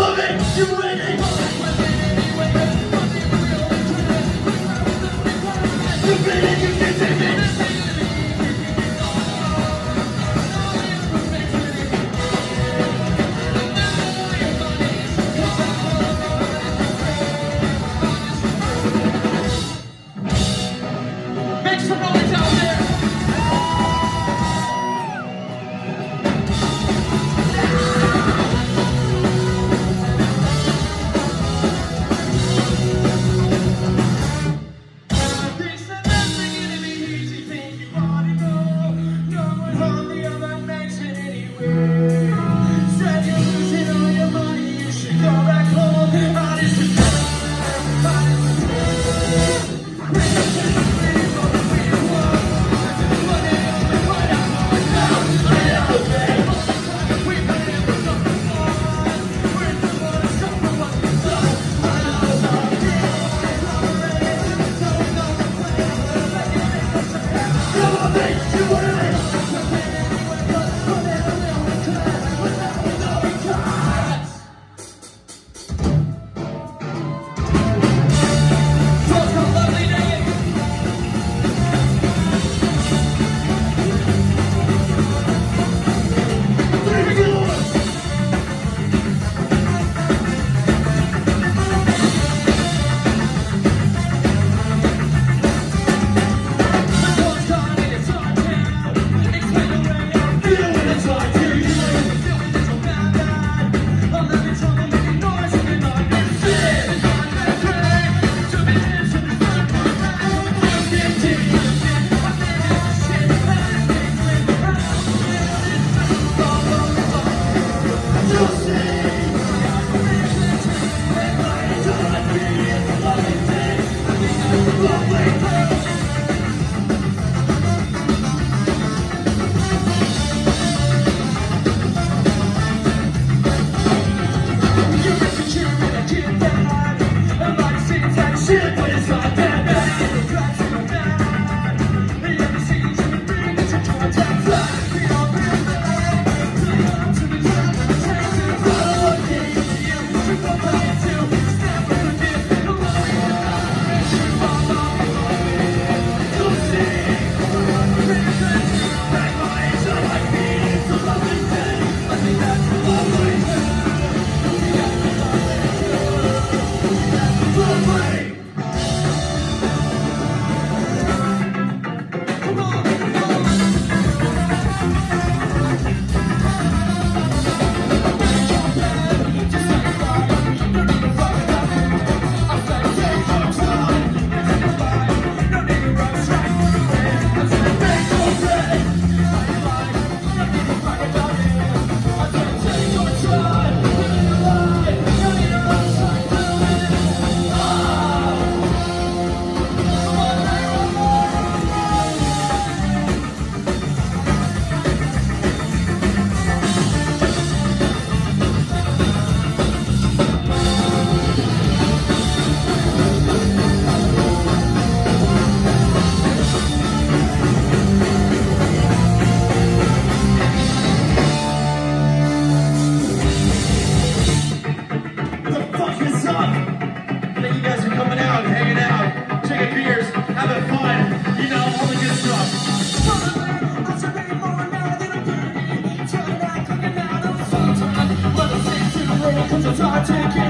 love it, you Amen. Start taking